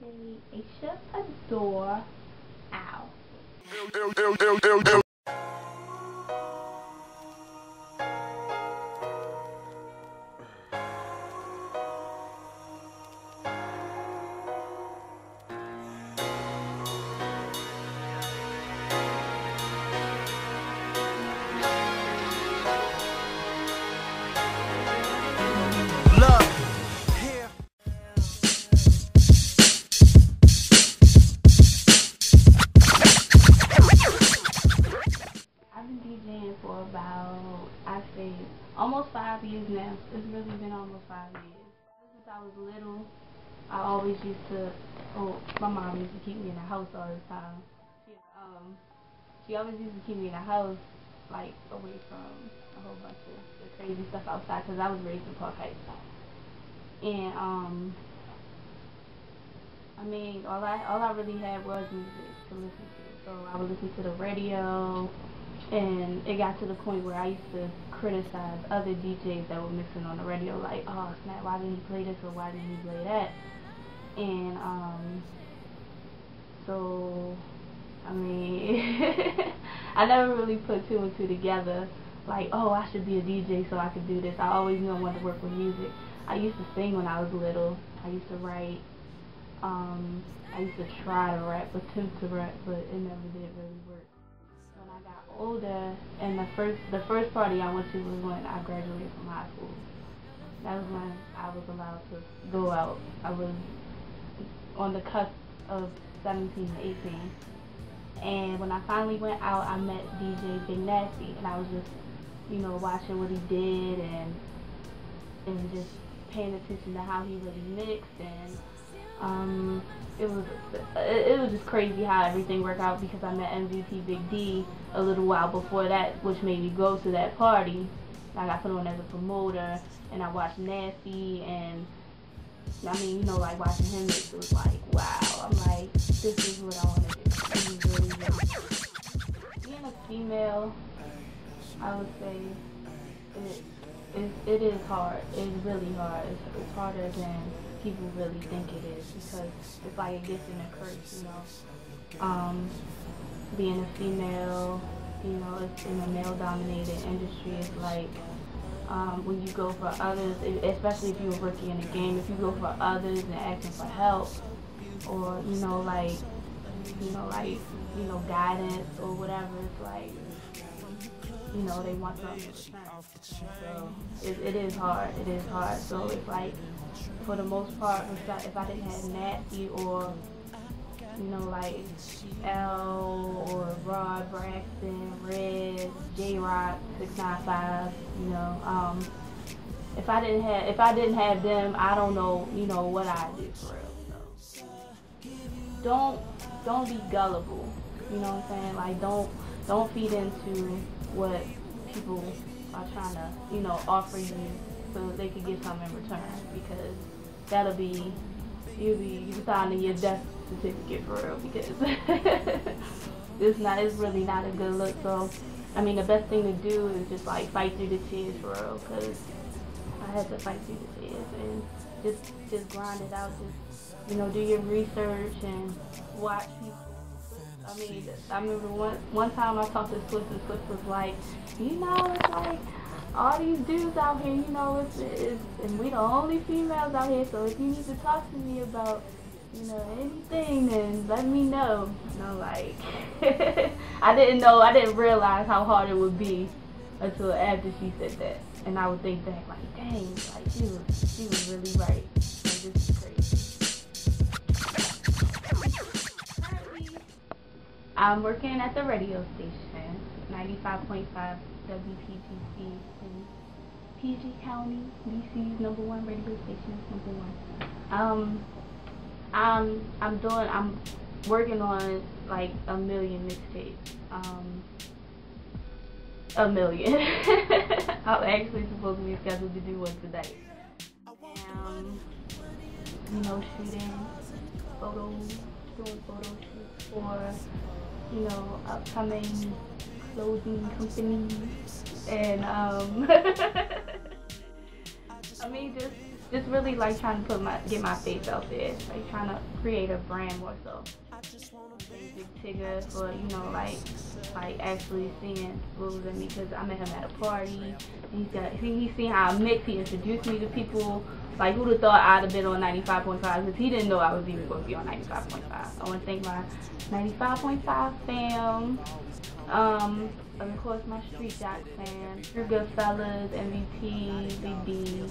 DJ Aasha Adore. Ow. It's really been almost five years. Since I was little, I always used to, oh, my mom used to keep me in the house all the time. She, um, she always used to keep me in the house, like, away from a whole bunch of the crazy stuff outside, because I was raised in Park Heights. And, um, I mean, all I all I really had was music to listen to. So I would listen to the radio, and it got to the point where I used to criticize other DJs that were mixing on the radio, like, oh snap, why didn't he play this or why didn't he play that? And um, so I mean, I never really put two and two together. Like, oh, I should be a DJ so I could do this. I always knew I wanted to work with music. I used to sing when I was little. I used to write. Um, I used to try to rap, attempt to rap, but it never did really work. I got older, and the first the first party I went to was when I graduated from high school. That was when I was allowed to go out. I was on the cusp of 17 to 18. And when I finally went out, I met DJ Big Nasty, and I was just, you know, watching what he did and and just paying attention to how he really mixed and um, it was it, was just crazy how everything worked out because I met MVP Big D a little while before that, which made me go to that party. I got put on as a promoter, and I watched Nasty, and I mean, you know, like watching him it was like, wow. I'm like, this is what I want to do. Really. Being a female, I would say, it, it, it is hard. It's really hard. It's, it's harder than people really think it is because it's like a gift and a curse, you know. Um, being a female, you know, it's in a male-dominated industry. It's like um, when you go for others, especially if you're working in a game, if you go for others and asking for help, or you know, like, you know, like, you know, guidance or whatever, it's like, you know, they want something in return. So it, it is hard. It is hard. So it's like, for the most part, if I, if I didn't have Natty or you know, like L or Rod Braxton, Red, J Rock, six nine five, you know, um, if I didn't have if I didn't have them, I don't know, you know, what I'd do for real. So don't don't be gullible. You know what I'm saying? Like don't don't feed into what people are trying to, you know, offer you so they can get something in return because that'll be you'll be signing your death certificate for real because it's not it's really not a good look. So I mean the best thing to do is just like fight through the tears for real because I had to fight through the tears and just just grind it out. Just you know do your research and watch people. I mean, I remember one one time I talked to Swift and Swift was like, you know, it's like all these dudes out here, you know, it's, it's and we the only females out here. So if you need to talk to me about, you know, anything, then let me know. And I'm like, I didn't know, I didn't realize how hard it would be until after she said that, and I would think back like, dang, like she was, she was really right. I'm working at the radio station, 95.5 WPGC in PG County, DC's number one radio station, number one. Um, I'm I'm doing I'm working on like a million mixtapes. Um, a million. I'm actually supposed to be scheduled to do one today. Um, you know, shooting photos, doing photo shoots for you know upcoming clothing companies and um I mean just just really like trying to put my get my face out there, like trying to create a brand more so. Big Tigger for you know like like actually seeing Blues in me because I met him at a party. He's got he he seen how I mix. He introduced me to people. Like who'd have thought I'd have been on 95.5 because he didn't know I was even going to be on 95.5. I want to thank my 95.5 fam. Um, of course my Street Jocks fam. Your Goodfellas, MVP, BB.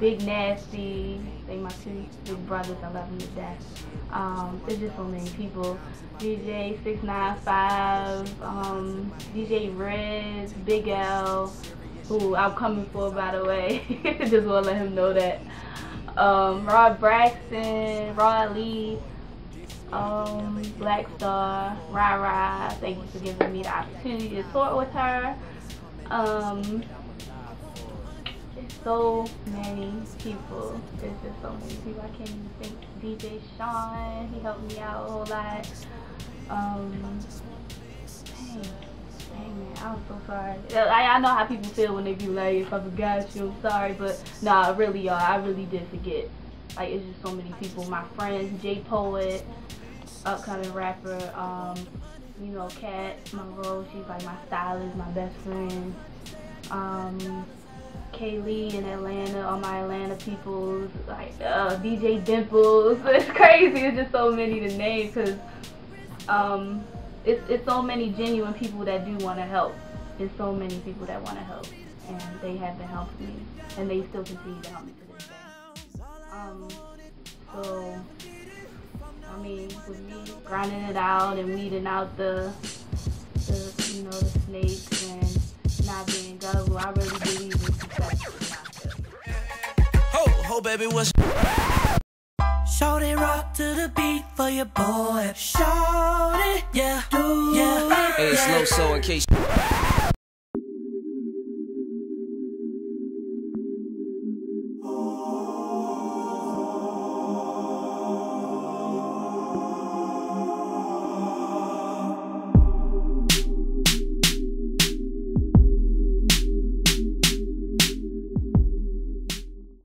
Big Nasty, they my two big brothers, I love them to death. Um, there's just so many people. DJ 695, um, DJ Reds, Big L, who I'm coming for by the way. just wanna let him know that. Um, Rod Braxton, Rod Lee, um, Black Star, thank you for giving me the opportunity to tour with her. Um, so many people. There's just so many people. I can't even think. DJ Sean, he helped me out a whole lot. Um, dang, dang man, I'm so sorry. I, I know how people feel when they be like, if I forgot you, I'm sorry, but nah, really, y'all, I really did forget. Like, it's just so many people. My friends, J Poet, upcoming rapper, um, you know, Kat Monroe, she's like my stylist, my best friend. Um, Kaylee in Atlanta, all my Atlanta people, like uh, DJ Dimples. It's crazy. It's just so many to name because um, it's it's so many genuine people that do want to help. It's so many people that want to help, and they have been helping me, and they still continue to help me to this day. Um, so I mean, with me grinding it out and weeding out the, the you know, the snakes and not being gullible, I really believe in success. Ho, ho, baby, what's Shorty rock to the beat for your boy. Shorty, yeah, do yeah. Hey, it's yeah. low so in case